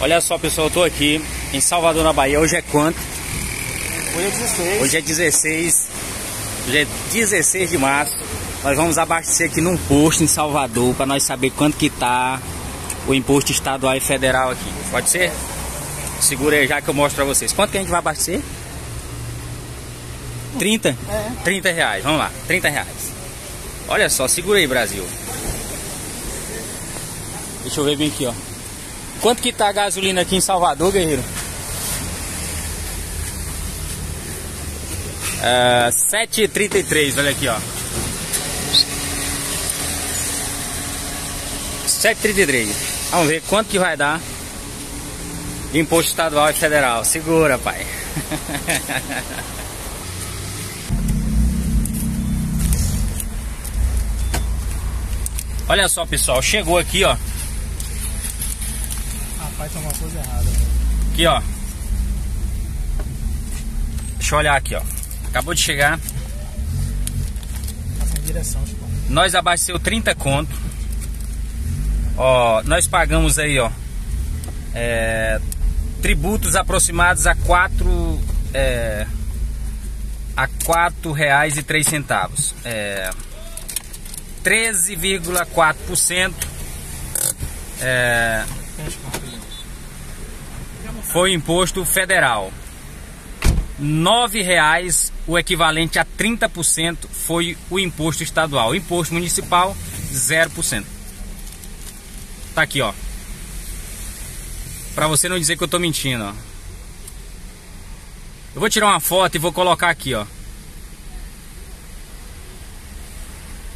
Olha só, pessoal, eu tô aqui em Salvador, na Bahia. Hoje é quanto? Hoje é 16. Hoje é 16. Hoje é 16 de março. Nós vamos abastecer aqui num posto em Salvador para nós saber quanto que tá o imposto estadual e federal aqui. Pode ser? Segura aí já que eu mostro para vocês. Quanto que a gente vai abastecer? 30? É. 30 reais. Vamos lá, 30 reais. Olha só, segura aí, Brasil. Deixa eu ver bem aqui, ó. Quanto que tá a gasolina aqui em Salvador, guerreiro? É, 7,33, olha aqui, ó. 7,33. Vamos ver quanto que vai dar de imposto estadual e federal. Segura, pai. Olha só, pessoal, chegou aqui, ó. Rapaz, tem uma coisa errada. velho. Aqui, ó. Deixa eu olhar aqui, ó. Acabou de chegar. Tá sem direção, tipo. Nós abasteceu 30 conto. Ó, nós pagamos aí, ó. é, tributos aproximados a 4 é, a quatro reais e três centavos. É, 13,4% é, foi imposto federal. R$ reais, o equivalente a 30% foi o imposto estadual. Imposto municipal, 0%. Tá aqui, ó. Pra você não dizer que eu tô mentindo, ó. Eu vou tirar uma foto e vou colocar aqui, ó.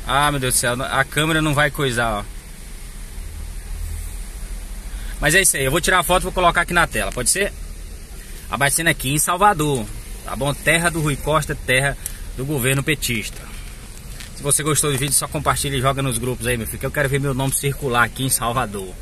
Ah, meu Deus do céu, a câmera não vai coisar, ó. Mas é isso aí, eu vou tirar a foto e vou colocar aqui na tela, pode ser? Abastecendo aqui em Salvador, tá bom? Terra do Rui Costa, terra do governo petista. Se você gostou do vídeo, só compartilha e joga nos grupos aí, meu filho, que eu quero ver meu nome circular aqui em Salvador.